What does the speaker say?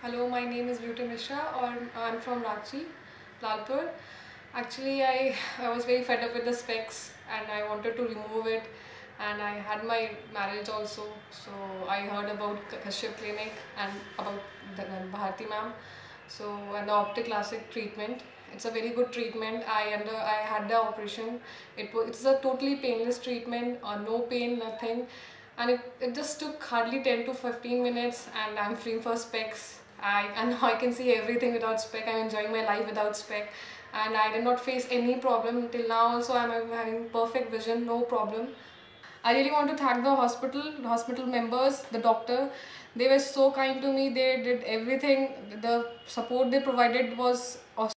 Hello, my name is Beauty Mishra or I'm from Ranchi, Lalpur. Actually, I, I was very fed up with the specs and I wanted to remove it and I had my marriage also. So I heard about Kashyap Clinic and about the Bharti ma'am. So the Opti-LASIK treatment. It's a very good treatment. I under I had the operation. It was it's a totally painless treatment. Uh, no pain, nothing and it, it just took hardly 10 to 15 minutes and I'm free for specs I and now I can see everything without spec. I'm enjoying my life without spec. And I did not face any problem. Till now also I'm having perfect vision no problem. I really want to thank the hospital the hospital members the doctor. They were so kind to me. They did everything. The support they provided was